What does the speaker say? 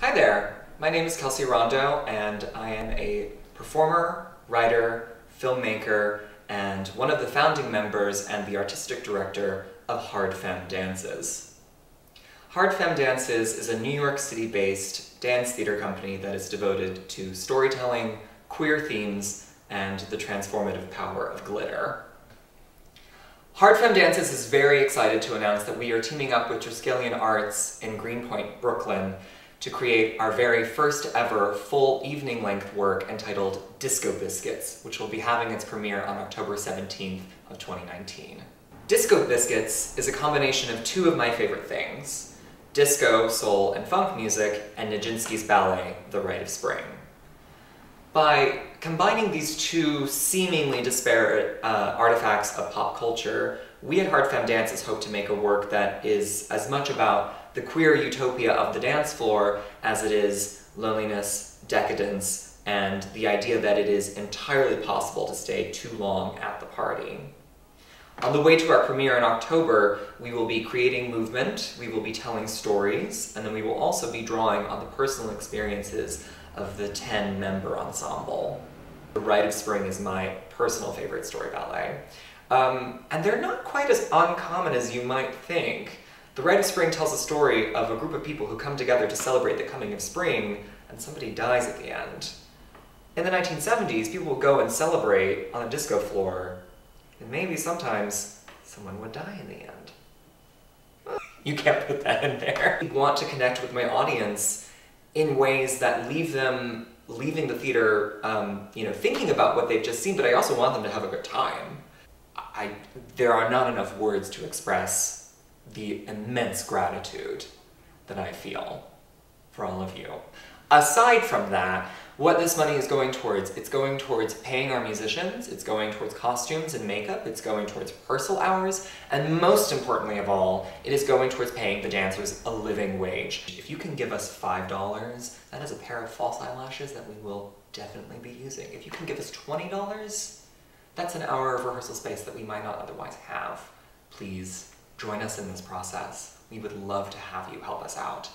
Hi there, my name is Kelsey Rondeau and I am a performer, writer, filmmaker, and one of the founding members and the artistic director of Hard Femme Dances. Hard Femme Dances is a New York City-based dance theater company that is devoted to storytelling, queer themes, and the transformative power of glitter. Hard Femme Dances is very excited to announce that we are teaming up with Triskelion Arts in Greenpoint, Brooklyn to create our very first ever full evening length work entitled Disco Biscuits, which will be having its premiere on October 17th of 2019. Disco Biscuits is a combination of two of my favorite things, disco, soul, and funk music, and Nijinsky's ballet, The Rite of Spring. By combining these two seemingly disparate uh, artifacts of pop culture, we at Hard Femme Dances hope to make a work that is as much about the queer utopia of the dance floor as it is loneliness, decadence, and the idea that it is entirely possible to stay too long at the party. On the way to our premiere in October, we will be creating movement, we will be telling stories, and then we will also be drawing on the personal experiences of the 10-member ensemble. The Rite of Spring is my personal favorite story ballet. Um, and they're not quite as uncommon as you might think. The Rite of Spring tells a story of a group of people who come together to celebrate the coming of spring, and somebody dies at the end. In the 1970s, people would go and celebrate on a disco floor, and maybe sometimes someone would die in the end. You can't put that in there. I want to connect with my audience in ways that leave them leaving the theater, um, you know, thinking about what they've just seen, but I also want them to have a good time. I, there are not enough words to express the immense gratitude that I feel for all of you. Aside from that, what this money is going towards, it's going towards paying our musicians, it's going towards costumes and makeup, it's going towards rehearsal hours, and most importantly of all, it is going towards paying the dancers a living wage. If you can give us $5, that is a pair of false eyelashes that we will definitely be using. If you can give us $20, that's an hour of rehearsal space that we might not otherwise have. Please join us in this process. We would love to have you help us out.